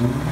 Mm-hmm.